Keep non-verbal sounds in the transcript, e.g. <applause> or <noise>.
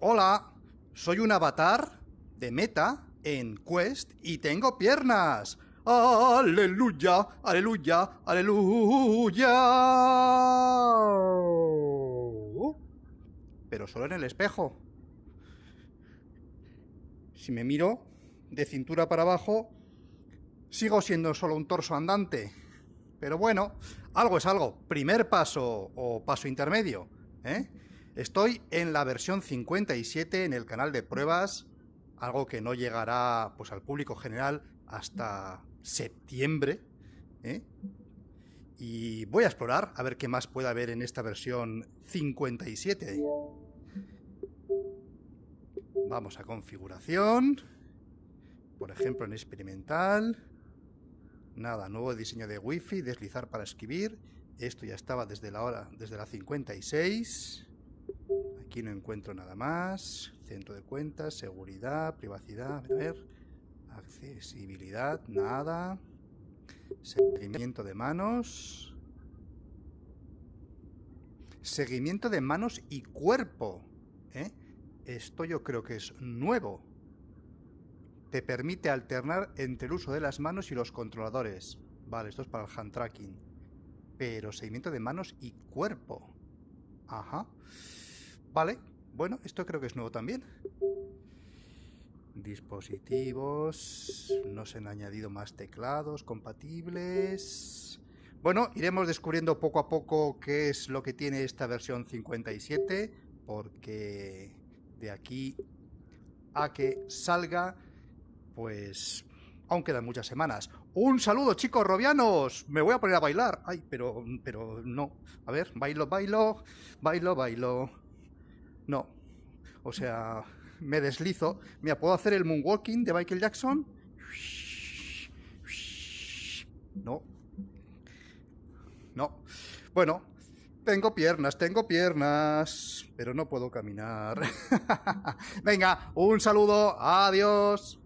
Hola, soy un avatar de Meta en Quest y tengo piernas. Aleluya, aleluya, aleluya. Pero solo en el espejo. Si me miro de cintura para abajo, sigo siendo solo un torso andante. Pero bueno, algo es algo. Primer paso o paso intermedio. ¿eh? Estoy en la versión 57 en el canal de pruebas, algo que no llegará pues, al público general hasta septiembre. ¿eh? Y voy a explorar a ver qué más puede haber en esta versión 57. Vamos a configuración. Por ejemplo, en experimental. Nada, nuevo diseño de wifi, deslizar para escribir. Esto ya estaba desde la hora, desde la 56. Aquí no encuentro nada más. Centro de cuentas, seguridad, privacidad, a ver. Accesibilidad, nada. Seguimiento de manos. Seguimiento de manos y cuerpo. ¿eh? Esto yo creo que es nuevo. Te permite alternar entre el uso de las manos y los controladores. Vale, esto es para el hand tracking. Pero seguimiento de manos y cuerpo. Ajá. Vale, bueno, esto creo que es nuevo también. Dispositivos. No se han añadido más teclados compatibles. Bueno, iremos descubriendo poco a poco qué es lo que tiene esta versión 57, porque de aquí a que salga, pues aún quedan muchas semanas. Un saludo, chicos robianos. Me voy a poner a bailar. Ay, pero, pero no. A ver, bailo, bailo, bailo, bailo. No. O sea, me deslizo. Mira, ¿puedo hacer el moonwalking de Michael Jackson? No. No. Bueno, tengo piernas, tengo piernas, pero no puedo caminar. <laughs> Venga, un saludo, adiós.